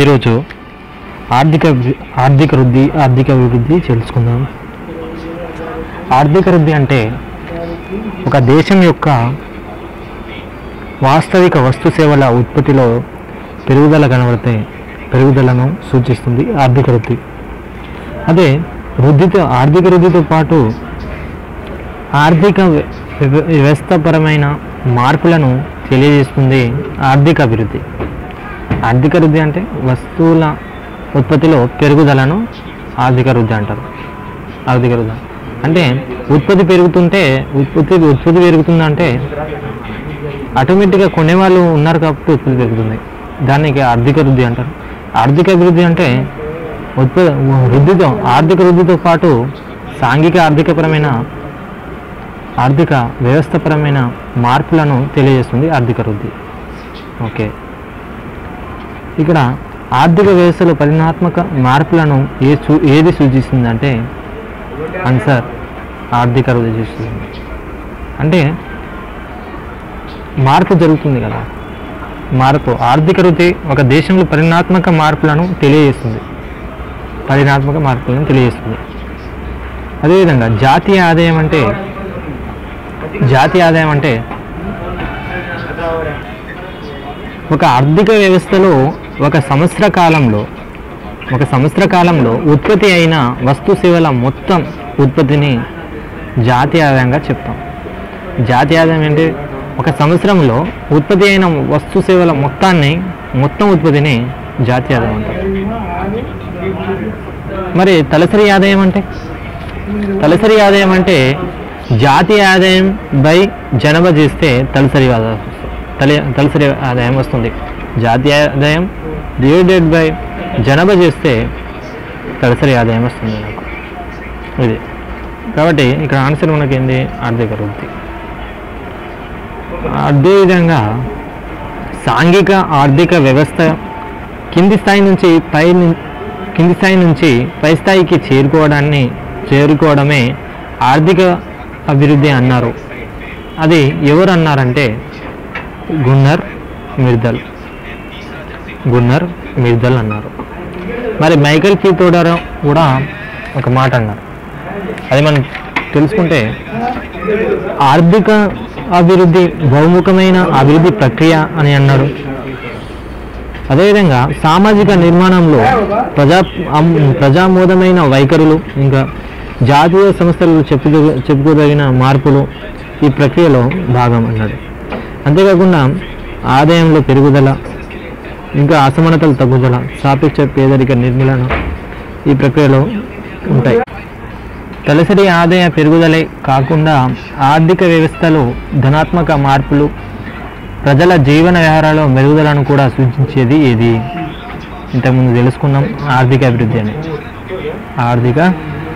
ఈరోజు ఆర్థిక ఆర్థిక వృద్ధి ఆర్థిక అభివృద్ధి తెలుసుకుందాం. ఆర్థిక వృద్ధి అంటే ఒక దేశం యొక్క వాస్తవిక వస్తు సేవల ఉత్పత్తిలో పెరుగుదల కనబడితే పెరుగుదలను సూచిస్తుంది ఆర్థిక వృద్ధి. అదే వృద్ధితో ఆర్థిక వృద్ధితో పాటు ఆర్థిక వ్య- వ్యవస్థపరమైన మార్పులను తెలియజేస్తుంది ఆర్థిక అభివృద్ధి. ఆర్థిక వృద్ధి అంటే వస్తువుల ఉత్పత్తిలో పెరుగుదలను ఆర్థిక వృద్ధి అంటారు. ఆర్థిక వృద్ధి. అంటే ఉత్పత్తి పెరుగుతుంటే ఉత్పత్తి ఉత్పత్తి పెరుగుతుందంటే ఆటోమేటిక్గా కొనేవాళ్ళు ఉన్నారు కాబట్టి ఉత్పత్తి పెరుగుతుంది. దానికి ఆర్థిక వృద్ధి అంటారు. ఆర్థిక అభివృద్ధి అంటే ఉత్ప వృద్ధితో ఆర్థిక వృద్ధితో పాటు సాంఘిక ఆర్థికపరమైన ఆర్థిక వ్యవస్థపరమైన మార్పులను తెలియజేస్తుంది ఆర్థిక వృద్ధి. ఓకే. ఇక్కడ ఆర్థిక వ్యవస్థలో పరిణాత్మక మార్పులను ఏ సూ ఏది సూచిస్తుందంటే ఆన్సర్ ఆర్థిక సూచిస్తుంది అంటే మార్పు జరుగుతుంది కదా. మార్పు ఆర్థిక వృద్ధి ఒక దేశంలో పరిణాత్మక మార్పులను తెలియజేస్తుంది. పరిణాత్మక మార్పులను తెలియజేస్తుంది. అదేవిధంగా జాతీయ ఆదాయం అంటే జాతీయ ఆదాయం అంటే ఒక ఆర్థిక వ్యవస్థలో ఒక సంవత్సర కాలంలో ఒక సంవత్సర కాలంలో ఉత్పత్తి అయిన వస్తు సేవల మొత్తం ఉత్పత్తిని జాతీయ ఆదాయంగా చెప్తాం. జాతీయ ఆదాయం అంటే ఒక సంవత్సరంలో ఉత్పత్తి అయిన వస్తు సేవల మొత్తాన్ని మొత్తం ఉత్పత్తిని జాతీయ ఆదాయం అంటారు. మరి తలసరి ఆదాయం అంటే? తలసరి ఆదాయం అంటే జాతీయ ఆదాయం బై జనాభా చేస్తే తలసరి ఆదాయం తల తలసరి ఆదాయం వస్తుంది. జాతీయ ఆదాయం డివైడెడ్ బై జనాభా చేస్తే తలసరి ఆదాయం వస్తుంది నాకు. ఇది. కాబట్టి ఇక్కడ ఆన్సర్ మనకి ఏంది ఆర్థిక వృద్ధి. అదేవిధంగా సాంఘిక ఆర్థిక వ్యవస్థ కింది స్థాయి నుంచి పై కింది స్థాయి నుంచి పై స్థాయికి చేరుకోవడాన్ని చేరుకోవడమే ఆర్థిక అభివృద్ధి అన్నారు. అది ఎవరు అన్నారంటే గున్నర్ మిర్దల్. గున్నర్ మిర్దల్ అన్నారు. మరి మైకల్ పి కూడా ఒక మాట అన్నారు. అది మనం తెలుసుకుంటే ఆర్థిక అభివృద్ధి బహుముఖమైన అభివృద్ధి ప్రక్రియ అని అన్నాడు. అదేవిధంగా సామాజిక నిర్మాణంలో ప్రజా ప్రజామోదమైన వైఖరులు ఇంకా జాతీయ సంస్థలు చెప్పు చెప్పుకోదగిన మార్పులు ఈ ప్రక్రియలో భాగం అన్నాడు. అంతేకాకుండా ఆదాయంలో పెరుగుదల ఇంకా అసమానతల తగ్గుదల సాపేక్ష పేదరిక నిర్మూలన ఈ ప్రక్రియలో ఉంటాయి. తలసరి ఆదాయ పెరుగుదలే కాకుండా ఆర్థిక వ్యవస్థలో ధనాత్మక మార్పులు ప్రజల జీవన వ్యవహారాల్లో మెరుగుదలను కూడా సూచించేది ఏది? ఇంతకుముందు తెలుసుకున్నాం ఆర్థిక అభివృద్ధి అని. ఆర్థిక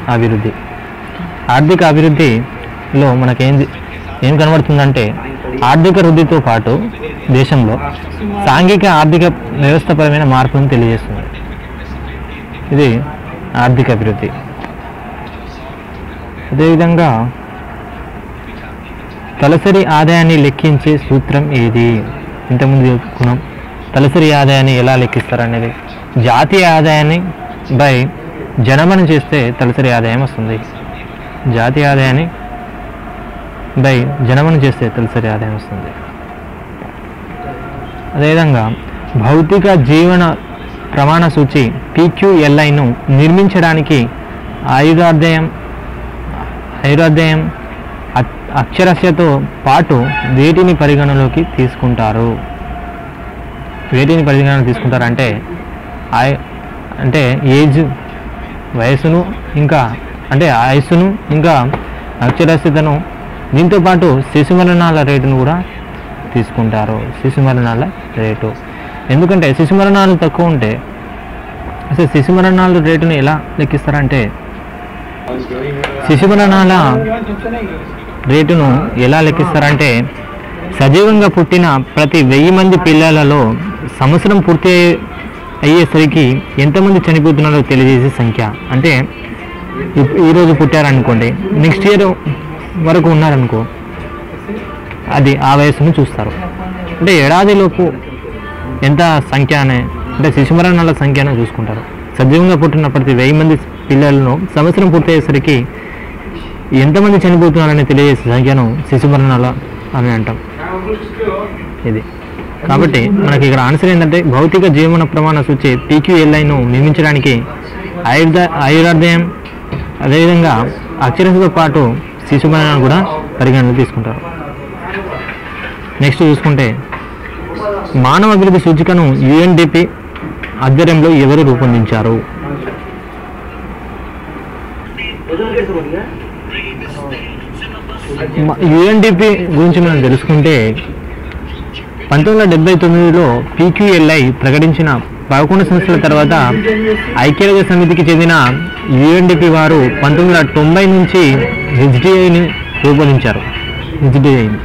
అభివృద్ధి. ఆర్థిక అభివృద్ధిలో మనకేం ఏం కనబడుతుందంటే ఆర్థిక వృద్ధితో పాటు దేశంలో సాంఘిక ఆర్థిక వ్యవస్థపరమైన మార్పులను తెలియజేస్తుంది. ఇది ఆర్థిక అభివృద్ధి. అదేవిధంగా తలసరి ఆదాయాన్ని లెక్కించే సూత్రం ఏది? ఇంతకుముందు చెప్పుకున్నాం. తలసరి ఆదాయాన్ని ఎలా లెక్కిస్తారు అనేది జాతీయ ఆదాయాన్ని బై జనమనం చేస్తే తలసరి ఆదాయం వస్తుంది. జాతీయ ఆదాయాన్ని బై జనమను చేస్తే తలసరి ఆదాయం వస్తుంది. అదేవిధంగా భౌతిక జీవన ప్రమాణ సూచి పీక్యూఎల్ఐను నిర్మించడానికి ఆయుధాధ్యాయం ఆయుధాధ్యాయం అక్షరస్యతో పాటు వేటిని పరిగణలోకి తీసుకుంటారు? వేటిని పరిగణలోకి తీసుకుంటారంటే ఆయు ఆయ- అంటే ఏజ్ వయసును ఇంకా అంటే ఆయుస్సును ఇంకా అక్షరాస్యతను దీంతో పాటు శిశు మరణాల రేటును కూడా తీసుకుంటారు. శిశు మరణాల రేటు. ఎందుకంటే శిశు మరణాలు తక్కువ ఉంటే అసలు శిశు మరణాల రేటును ఎలా లెక్కిస్తారంటే శిశు మరణాల రేటును ఎలా లెక్కిస్తారంటే సజీవంగా పుట్టిన ప్రతి వెయ్యి మంది పిల్లలలో సంవత్సరం పూర్తి అయ్యేసరికి ఎంతమంది చనిపోతున్నారో తెలియజేసే సంఖ్య. అంటే ఈరోజు పుట్టారనుకోండి నెక్స్ట్ ఇయర్ వరకు ఉన్నారనుకో అది ఆ వయసును చూస్తారు. అంటే ఏడాదిలోపు ఎంత సంఖ్య అనే అంటే శిశుమరణాల సంఖ్యను చూసుకుంటారు. సజీవంగా పుట్టిన ప్రతి వెయ్యి మంది పిల్లలను సంవత్సరం పూర్తయ్యేసరికి ఎంతమంది చనిపోతున్నారని తెలియజేసే సంఖ్యను శిశుమరణాల అని అంటాం. ఇది. కాబట్టి మనకి ఇక్కడ ఆన్సర్ ఏంటంటే భౌతిక జీవన ప్రమాణ సూచి పీక్యూఎల్ఐను నిర్మించడానికి ఆయుర్ద ఆయుర్దాయం అదేవిధంగా అక్షరంతో పాటు శిశు మరణాలు కూడా పరిగణనలో తీసుకుంటారు. నెక్స్ట్ చూసుకుంటే మానవ అభివృద్ధి సూచికను యుఎన్డిపి ఆధ్వర్యంలో ఎవరు రూపొందించారు? యుఎన్డిపి గురించి మనం తెలుసుకుంటే పంతొమ్మిది వందల డెబ్బై తొమ్మిదిలో పీక్యూఎల్ఐ ప్రకటించిన పదకొండు సంవత్సరాల తర్వాత ఐక్యరాజ్య సమితికి చెందిన యుఎన్డిపి వారు పంతొమ్మిది వందల తొంభై నుంచి హెచ్డిఐని రూపొందించారు. హెచ్డిఐని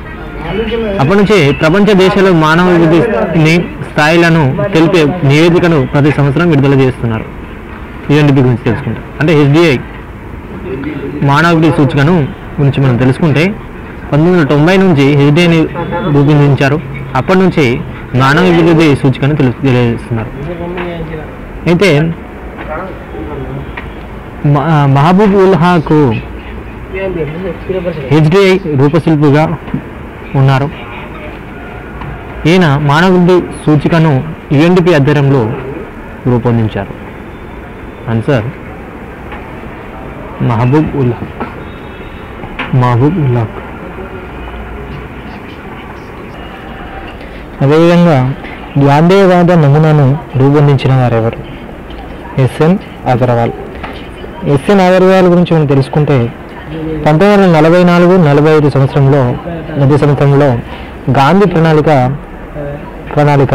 అప్పటి నుంచి ప్రపంచ దేశాలు మానవ అభివృద్ధిని స్థాయిలను తెలిపే నివేదికను ప్రతి సంవత్సరం విడుదల చేస్తున్నారు. యుఎన్డిపి గురించి తెలుసుకుంటే. అంటే హెచ్డిఐ మానవాభివృద్ధి సూచికను గురించి మనం తెలుసుకుంటే పంతొమ్మిది వందల తొంభై నుంచి హెచ్డిఐని రూపొందించారు. అప్పటి నుంచి మానవ అభివృద్ధి సూచికను తెలుసు తెలియజేస్తున్నారు. అయితే మహబూబ్ ఉల్హాకు హెచ్డిఐ రూపశిల్పిగా ఉన్నారు. ఈయన మానవాభివృద్ధి సూచికను యుఎన్డిపి ఆధ్వర్యంలో రూపొందించారు. ఆన్సర్ మహబూబ్ ఉల్ హక్ మహబూబ్ ఉల్ హక్ అదేవిధంగా గాంధేయవాద నమూనాను రూపొందించిన వారెవరు? ఎస్ఎన్ అగర్వాల్. ఎస్ఎన్ అగర్వాల్ గురించి మనం తెలుసుకుంటే పంతొమ్మిది వందల నలభై నాలుగు నలభై ఐదు సంవత్సరంలో మధ్య సంవత్సరంలో గాంధీ ప్రణాళిక ప్రణాళిక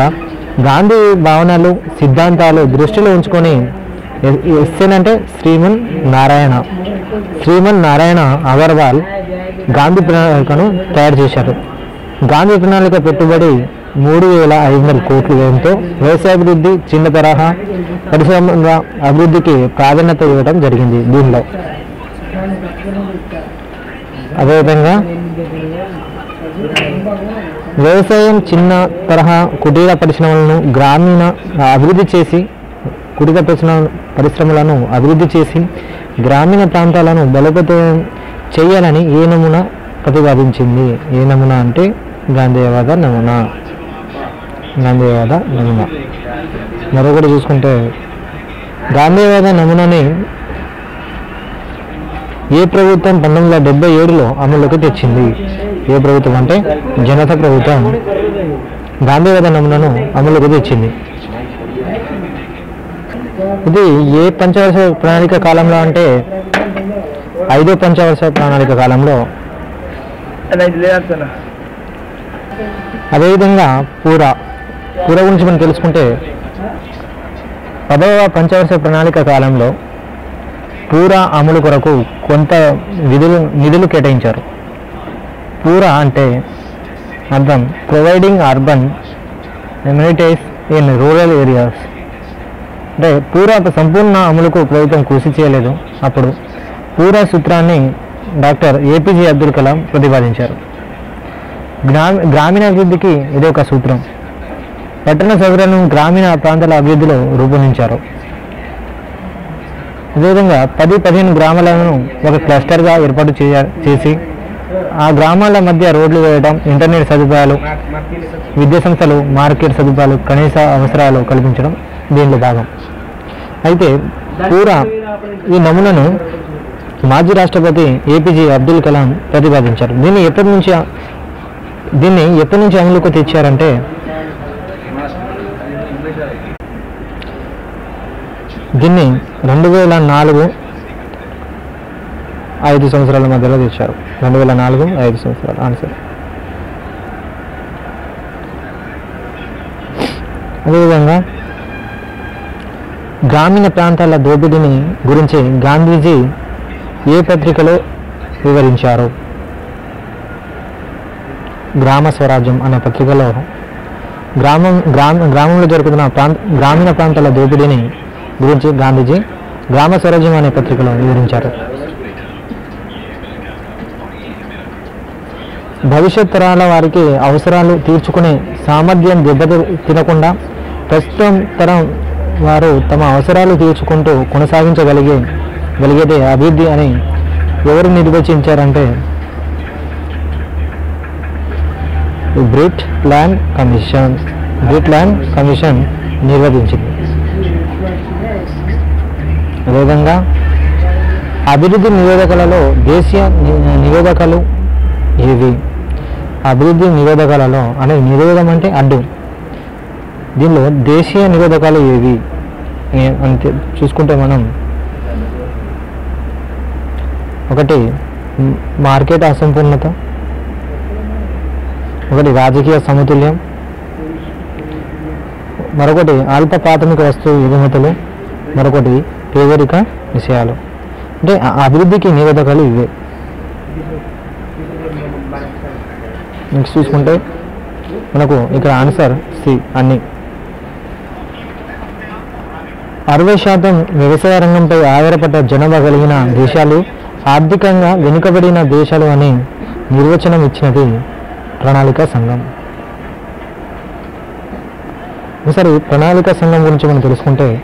గాంధీ భావనలు సిద్ధాంతాలు దృష్టిలో ఉంచుకొని ఎస్ఎన్ అంటే శ్రీమన్ నారాయణ. శ్రీమన్ నారాయణ అగర్వాల్ గాంధీ ప్రణాళికను తయారు చేశారు. గాంధీ ప్రణాళిక పెట్టుబడి మూడు వేల ఐదు వందల కోట్ల వ్యయంతో వ్యవసాయాభివృద్ధి చిన్న తరహా పరిశ్రమల అభివృద్ధికి ప్రాధాన్యత ఇవ్వడం జరిగింది దీనిలో. అదేవిధంగా వ్యవసాయం చిన్న తరహా కుటీర పరిశ్రమలను గ్రామీణ అభివృద్ధి చేసి కుటీర పరిశ్రమ పరిశ్రమలను అభివృద్ధి చేసి గ్రామీణ ప్రాంతాలను బలోపేతం చేయాలని ఏ నమూనా ప్రతిపాదించింది? ఏ నమూనా అంటే గాంధేయవాద నమూనా. గాంధేయవాద నమూనా. మరొకటి చూసుకుంటే గాంధేయవాద నమూనాని ఏ ప్రభుత్వం పంతొమ్మిది వందల డెబ్బై ఏడులో అమలులోకి తెచ్చింది? ఏ ప్రభుత్వం అంటే జనతా ప్రభుత్వం. గాంధీవాద నమూనాను అమలులోకి తెచ్చింది. ఇది ఏ పంచవర్ష ప్రణాళిక కాలంలో అంటే ఐదో పంచవర్ష ప్రణాళిక కాలంలో? అదేవిధంగా పూర పూర గురించి మనం తెలుసుకుంటే పదవ పంచవర్ష ప్రణాళిక కాలంలో పూరా అమలు కొరకు కొంత విధులు నిధులు కేటాయించారు. పూరా అంటే అర్థం providing urban amenities in rural areas అంటే పూరా సంపూర్ణ అమలుకు ప్రభుత్వం కృషి చేయలేదు. అప్పుడు పూరా సూత్రాన్ని డాక్టర్ ఏపీజే అబ్దుల్ కలాం ప్రతిపాదించారు. గ్రామ గ్రామీణ అభివృద్ధికి ఇది ఒక సూత్రం. పట్టణ సౌకర్యాలను గ్రామీణ ప్రాంతాల అభివృద్ధిలో రూపొందించారు. అదేవిధంగా పది పదిహేను గ్రామాలను ఒక క్లస్టర్గా ఏర్పాటు చేయ చేసి ఆ గ్రామాల మధ్య రోడ్లు వేయడం ఇంటర్నెట్ సదుపాయాలు విద్యా సంస్థలు మార్కెట్ సదుపాయాలు కనీస అవసరాలు కల్పించడం దీనిలో భాగం. అయితే పూరా ఈ నమూనాను మాజీ రాష్ట్రపతి ఏపీజే అబ్దుల్ కలాం ప్రతిపాదించారు. దీన్ని ఎప్పటి నుంచి దీన్ని ఎప్పటి నుంచి అమలుకు తెచ్చారంటే దీన్ని రెండు వేల నాలుగు ఐదు సంవత్సరాల మధ్యలో తెచ్చారు. రెండు వేల నాలుగు ఐదు సంవత్సరాలు ఆన్సర్. అదేవిధంగా గ్రామీణ ప్రాంతాల దోపిడీని గురించి గాంధీజీ ఏ పత్రికలో వివరించారు? గ్రామ స్వరాజ్యం అనే పత్రికలో గ్రామం గ్రామ గ్రామంలో జరుగుతున్న ప్రాంత గ్రామీణ ప్రాంతాల దోపిడీని గురించి గాంధీజీ గ్రామ స్వరాజ్యం అనే పత్రికలో వివరించారు. భవిష్యత్ తరాల వారికి అవసరాలు తీర్చుకునే సామర్థ్యం దెబ్బ తినకుండా ప్రస్తుతం తరం వారు తమ అవసరాలు తీర్చుకుంటూ కొనసాగించగలిగే గలిగేదే అభివృద్ధి అని ఎవరు నిర్వచించారంటే Brundtland commission Brundtland commission నిర్వహించింది. అదేవిధంగా అభివృద్ధి నివేదికలలో దేశీయ ని- నివేదికలు ఏవి? అభివృద్ధి నివేదికలలో అంటే నిరోధం అంటే అడ్డు. దీనిలో దేశీయ నిరోధకాలు ఏవి? అంతే చూసుకుంటే మనం ఒకటి మార్కెట్ అసంపూర్ణత ఒకటి రాజకీయ సమతుల్యం మరొకటి అల్ప ప్రాథమిక వస్తువు ఎగుమతులు మరొకటి పేదరిక విషయాలు. అంటే ఆ అభివృద్ధికి నిరోధకాలు ఇవే. నెక్స్ట్ చూసుకుంటే మనకు ఇక్కడ ఆన్సర్ సి అన్ని. అరవై శాతం వ్యవసాయ రంగంపై ఆధారపడ్డ జనాభా కలిగిన దేశాలు ఆర్థికంగా వెనుకబడిన దేశాలు అని నిర్వచనం ఇచ్చినది ప్రణాళిక సంఘం. ఒకసారి ప్రణాళిక సంఘం గురించి మనం తెలుసుకుంటే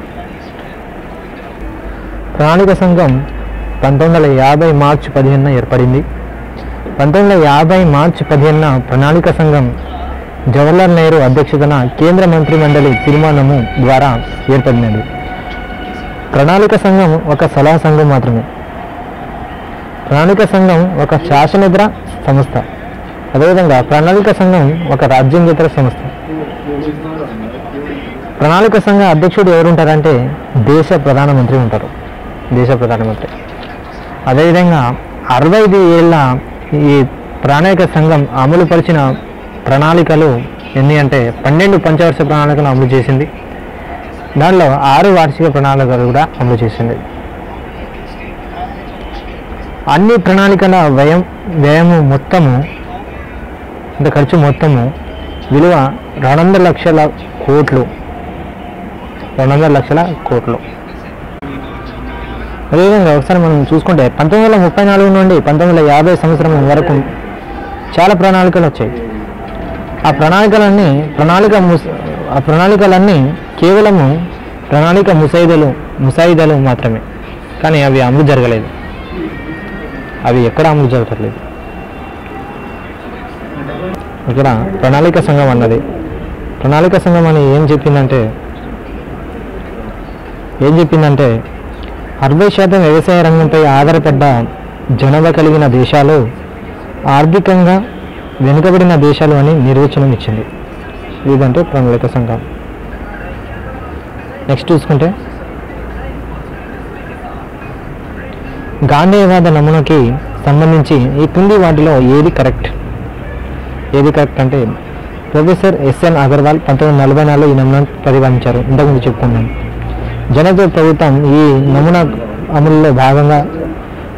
ప్రణాళిక సంఘం పంతొమ్మిది వందల యాభై మార్చి పదిహేనున ఏర్పడింది. పంతొమ్మిది వందల యాభై మార్చి పదిహేనున ప్రణాళిక సంఘం జవహర్లాల్ నెహ్రూ అధ్యక్షతన కేంద్ర మంత్రి మండలి తీర్మానము ద్వారా ఏర్పడినది. ప్రణాళిక సంఘం ఒక సలహా సంఘం మాత్రమే. ప్రణాళిక సంఘం ఒక శాసనేతర సంస్థ. అదేవిధంగా ప్రణాళిక సంఘం ఒక రాజ్యాంగేతర సంస్థ. ప్రణాళిక సంఘ అధ్యక్షుడు ఎవరుంటారంటే దేశ ప్రధానమంత్రి ఉంటారు. దేశ ప్రధానమంత్రి. అదేవిధంగా అరవై ఐదు ఏళ్ళ ఈ ప్రణాళిక సంఘం అమలు పరిచిన ప్రణాళికలు ఎన్ని అంటే పన్నెండు పంచవర్ష ప్రణాళికలు అమలు చేసింది. దానిలో ఆరు వార్షిక ప్రణాళికలు కూడా అమలు చేసింది. అన్ని ప్రణాళికల వ్యయం వ్యయము మొత్తము ఇంత ఖర్చు మొత్తము విలువ రెండు వందల లక్షల కోట్లు. రెండు వందల లక్షల కోట్లు. అదేవిధంగా ఒకసారి మనం చూసుకుంటే పంతొమ్మిది వందల ముప్పై నాలుగు నుండి పంతొమ్మిది వందల యాభై సంవత్సరం వరకు చాలా ప్రణాళికలు వచ్చాయి. ఆ ప్రణాళికలన్నీ ప్రణాళిక ము ఆ ప్రణాళికలన్నీ కేవలము ప్రణాళిక ముసాయిదలు ముసాయిదలు మాత్రమే. కానీ అవి అమలు జరగలేదు. అవి ఎక్కడ అమలు జరగట్లేదు ఇక్కడ ప్రణాళిక సంఘం అన్నది. ప్రణాళిక సంఘం అని ఏం చెప్పిందంటే ఏం చెప్పిందంటే అరవై శాతం వ్యవసాయ రంగంపై ఆధారపడ్డ జనాభా కలిగిన దేశాలు ఆర్థికంగా వెనుకబడిన దేశాలు అని నిర్వచనం ఇచ్చింది. ఇదంటే ప్రణాళిక సంఘం. నెక్స్ట్ చూసుకుంటే గాంధేయవాద నమూనాకి సంబంధించి ఈ కింది వాటిలో ఏది కరెక్ట్? ఏది కరెక్ట్ అంటే ప్రొఫెసర్ ఎస్ఎన్ అగర్వాల్ పంతొమ్మిది నలభై నాలుగులో ఈ నమూనాను ప్రతిపాదించారు. ఇంతకుముందు చెప్పుకున్నాను. జనతో ప్రభుత్వం ఈ నమూనా అమలులో భాగంగా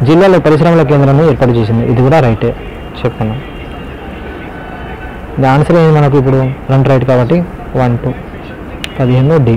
జిల్లాలో పరిశ్రమల కేంద్రాన్ని ఏర్పాటు చేసింది. ఇది కూడా రైటే చెప్పుకున్నాం ఆన్సర్ ఏంది మనకు ఇప్పుడు? రెండు రైట్ కాబట్టి వన్ టూ పదిహేను డి